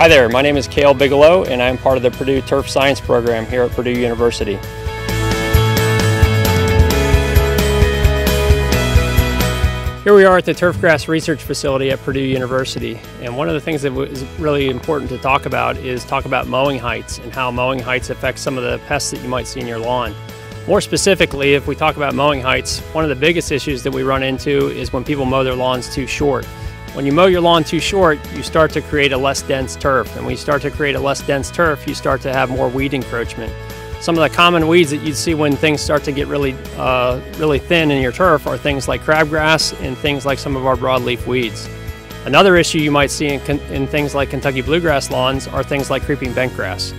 Hi there, my name is Cale Bigelow and I'm part of the Purdue Turf Science program here at Purdue University. Here we are at the Turfgrass Research Facility at Purdue University and one of the things that is really important to talk about is talk about mowing heights and how mowing heights affect some of the pests that you might see in your lawn. More specifically, if we talk about mowing heights, one of the biggest issues that we run into is when people mow their lawns too short. When you mow your lawn too short, you start to create a less dense turf. And when you start to create a less dense turf, you start to have more weed encroachment. Some of the common weeds that you'd see when things start to get really, uh, really thin in your turf are things like crabgrass and things like some of our broadleaf weeds. Another issue you might see in, in things like Kentucky bluegrass lawns are things like creeping bentgrass.